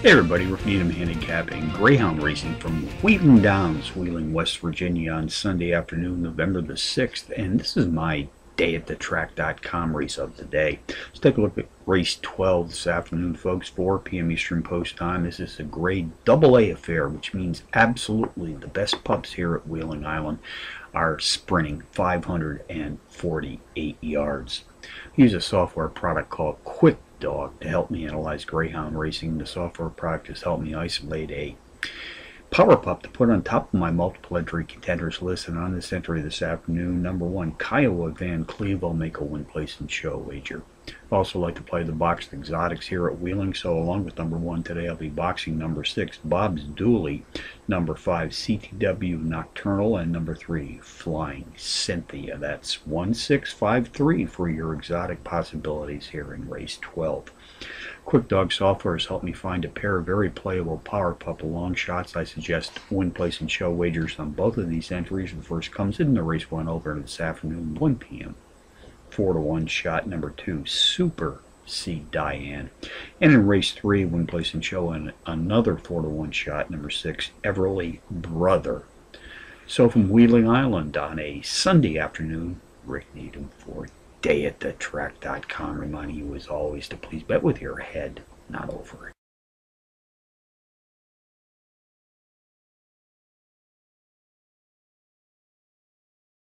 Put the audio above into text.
Hey everybody, Rick Needham handicapping Greyhound Racing from Wheeling Downs, Wheeling, West Virginia on Sunday afternoon, November the 6th. And this is my day at the track.com race of the day. Let's take a look at race 12 this afternoon, folks, 4 p.m. Eastern Post Time. This is a grade double A affair, which means absolutely the best pups here at Wheeling Island are sprinting 548 yards. I use a software product called Quick Dog to help me analyze greyhound racing. The software product has helped me isolate a power pup to put on top of my multiple entry contenders list. And on this entry this afternoon, number one, Kiowa Van Cleve will make a win place and show wager. Also like to play the boxed exotics here at Wheeling, so along with number one today, I'll be boxing number six, Bob's Dooley, number five, CTW Nocturnal, and number three, Flying Cynthia. That's 1653 for your exotic possibilities here in race 12. Quick Dog Software has helped me find a pair of very playable power pup long shots. I suggest win, place, and show wagers on both of these entries. The first comes in the race one over this afternoon, 1 p.m four to one shot number two, Super C Diane. And in race three, win place and show and another four to one shot number six, Everly Brother. So from Wheeling Island on a Sunday afternoon, Rick Needham for day at the track.com reminding you as always to please bet with your head, not over it.